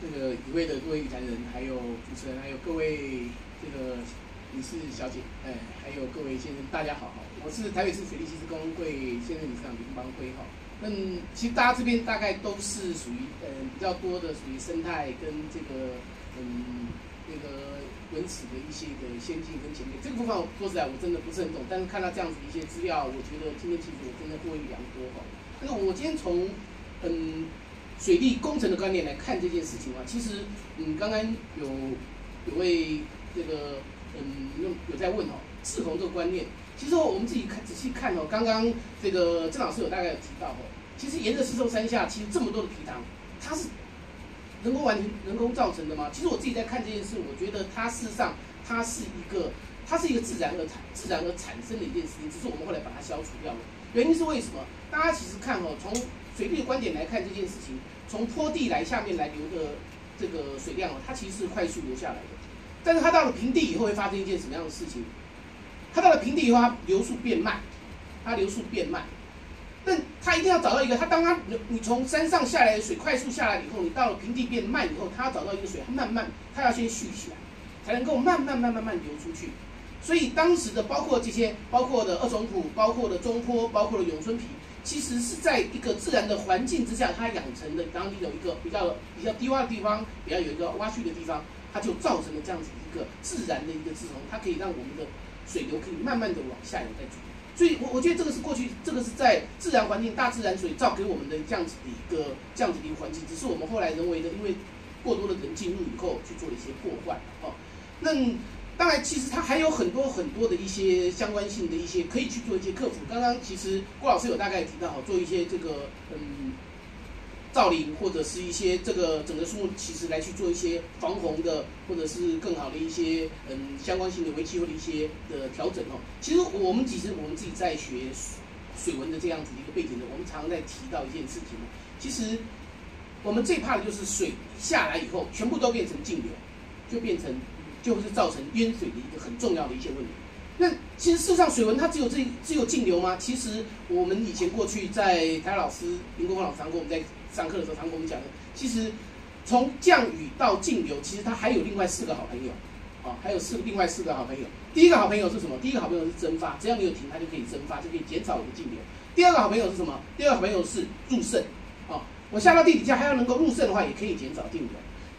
这个一位的各位语坛人，还有主持人，还有各位这个女士小姐，哎，还有各位先生，大家好！我是台北市水利技师工会现任理事长林邦辉哈。嗯，其实大家这边大概都是属于呃比较多的属于生态跟这个嗯那个文史的一些的先进跟前辈。这个部分说实在我真的不是很懂，但是看到这样子一些资料，我觉得今天其实我真的获益良多哈。那我今天从嗯。水利工程的观念来看这件事情啊，其实，嗯，刚刚有有位这个，嗯，有有在问哦，赤红这个观念，其实我们自己看仔细看哦，刚刚这个郑老师有大概有提到哦，其实沿着四周山下，其实这么多的皮塘，它是人工完成、人工造成的吗？其实我自己在看这件事，我觉得它事实上它是一个，它是一个自然而产、自然而产生的一件事情，只是我们后来把它消除掉了。原因是为什么？大家其实看哦，从水利的观点来看这件事情，从坡地来下面来流的这个水量哦，它其实是快速流下来的。但是它到了平地以后会发生一件什么样的事情？它到了平地以后，它流速变慢，它流速变慢。但它一定要找到一个，它当它你从山上下来的水快速下来以后，你到了平地变慢以后，它要找到一个水，它慢慢，它要先蓄起来，才能够慢慢慢慢慢流出去。所以当时的包括这些，包括的二重埔，包括的中坡，包括的永春皮。其实是在一个自然的环境之下，它养成的当地有一个比较比较低洼的地方，比较有一个洼区的地方，它就造成了这样子一个自然的一个自从，它可以让我们的水流可以慢慢的往下游在走。所以，我我觉得这个是过去这个是在自然环境、大自然水造给我们的这样子的一个这样子的一个环境，只是我们后来人为的，因为过多的人进入以后去做了一些破坏哦。那当然，其实它还有很多很多的一些相关性的一些可以去做一些克服。刚刚其实郭老师有大概提到哈，做一些这个嗯造林或者是一些这个整个树木，其实来去做一些防洪的，或者是更好的一些嗯相关性的维气或的一些的调整哦。其实我们其实我们自己在学水文的这样子的一个背景的，我们常常在提到一件事情其实我们最怕的就是水下来以后，全部都变成径流，就变成。就是造成淹水的一个很重要的一些问题。那其实事实上，水文它只有这只有径流吗？其实我们以前过去在台老师林国芳老师常跟我们在上课的时候常跟我们讲的，其实从降雨到径流，其实它还有另外四个好朋友，啊，还有四另外四个好朋友。第一个好朋友是什么？第一个好朋友是蒸发，只要你有停，它就可以蒸发，就可以减少我的径流。第二个好朋友是什么？第二个好朋友是入渗，啊，我下到地底下还要能够入渗的话，也可以减少径流。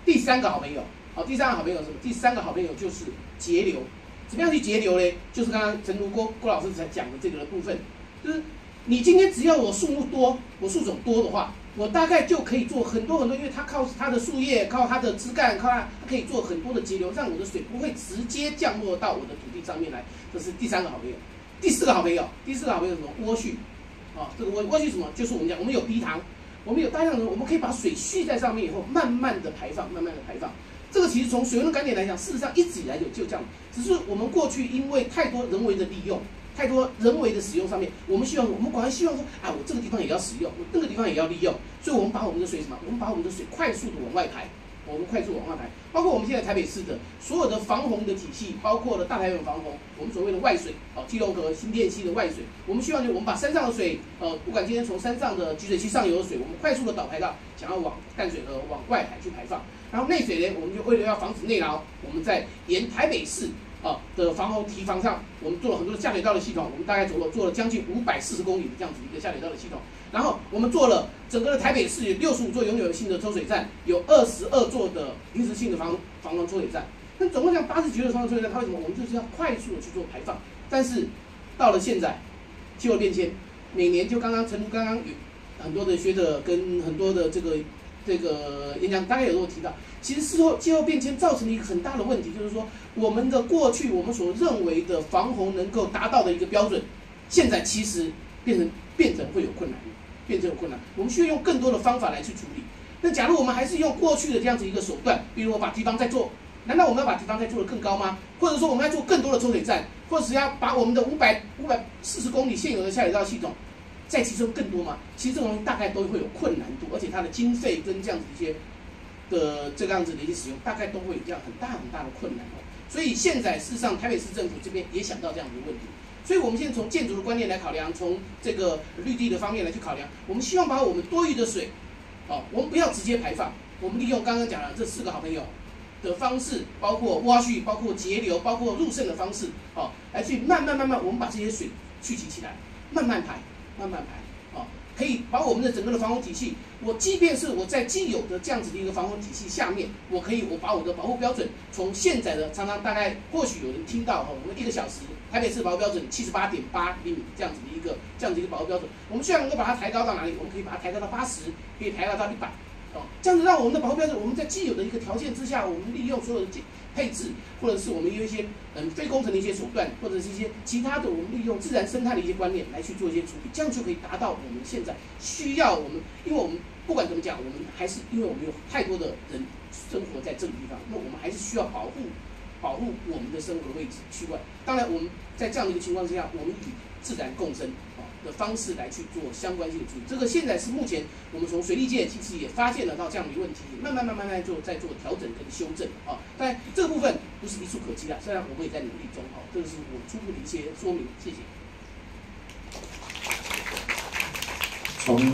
第三个好朋友。好，第三个好朋友是什么？第三个好朋友就是节流。怎么样去节流呢？就是刚刚陈如郭郭老师才讲的这个部分，就是你今天只要我树木多，我树种多的话，我大概就可以做很多很多，因为它靠它的树叶，靠它的枝干，靠它可以做很多的节流，让我的水不会直接降落到我的土地上面来。这是第三个好朋友。第四个好朋友，第四个好朋友什么？涡序。啊，这个涡涡序什么？就是我们讲，我们有鼻塘，我们有大量的，我们可以把水蓄在上面以后，慢慢的排放，慢慢的排放。这个其实从水文的观点来讲，事实上一直以来有就这样，只是我们过去因为太多人为的利用，太多人为的使用上面，我们希望我们广来希望说，啊，我这个地方也要使用，我那个地方也要利用，所以我们把我们的水什么，我们把我们的水快速的往外排。我们快速往外排，包括我们现在台北市的所有的防洪的体系，包括了大台湾防洪，我们所谓的外水，哦，基隆河新店溪的外水，我们希望就我们把山上的水，呃，不管今天从山上的集水器上游的水，我们快速的导排到想要往淡水河往外海去排放，然后内水呢，我们就为了要防止内涝，我们在沿台北市。啊的防洪堤防上，我们做了很多的下水道的系统，我们大概走了做了将近五百四十公里的这样子一个下水道的系统。然后我们做了整个的台北市有六十五座永久性的抽水站，有二十二座的临时性的防防洪抽水站。那总共讲八十几座防洪抽水站，它为什么？我们就是要快速的去做排放。但是到了现在，气候变迁，每年就刚刚陈如刚刚有很多的学者跟很多的这个。这个演讲大概有跟我提到，其实事后气候变迁造成了一个很大的问题，就是说我们的过去我们所认为的防洪能够达到的一个标准，现在其实变成变成会有困难，变成有困难，我们需要用更多的方法来去处理。那假如我们还是用过去的这样子一个手段，比如我把地方再做，难道我们要把地方再做得更高吗？或者说我们要做更多的抽水站，或者是要把我们的五百五百四十公里现有的下水道系统？再提升更多吗？其实这种大概都会有困难度，而且它的经费跟这样子一些的这个样子的一些使用，大概都会有这样很大很大的困难哦。所以现在事实上台北市政府这边也想到这样的问题，所以我们现在从建筑的观念来考量，从这个绿地的方面来去考量，我们希望把我们多余的水，哦，我们不要直接排放，我们利用刚刚讲的这四个好朋友的方式，包括挖蓄、包括节流、包括入渗的方式，哦，来去慢慢慢慢，我们把这些水聚集起来，慢慢排，慢慢排，哦，可以把我们的整个的防洪体系，我即便是我在既有的这样子的一个防洪体系下面，我可以我把我的保护标准从现在的常常大概或许有人听到哈，我们一个小时台北市保护标准七十八点八厘米这样子的一个这样子一个保护标准，我们虽然能够把它抬高到哪里，我们可以把它抬高到八十，可以抬高到一百。哦，这样子让我们的保护标准，我们在既有的一个条件之下，我们利用所有的配置，或者是我们有一些嗯非工程的一些手段，或者是一些其他的，我们利用自然生态的一些观念来去做一些处理，这样就可以达到我们现在需要我们，因为我们不管怎么讲，我们还是因为我们有太多的人生活在这个地方，那我们还是需要保护保护我们的生活的位置区块。当然，我们在这样的一个情况之下，我们与自然共生啊。的方式来去做相关性的处理，这个现在是目前我们从水利界其实也发现了到这样的问题，慢慢慢慢慢做在做调整跟修正啊。但这个部分不是一触可及的，虽然我们也在努力中啊。这个是我初步的一些说明，谢谢。从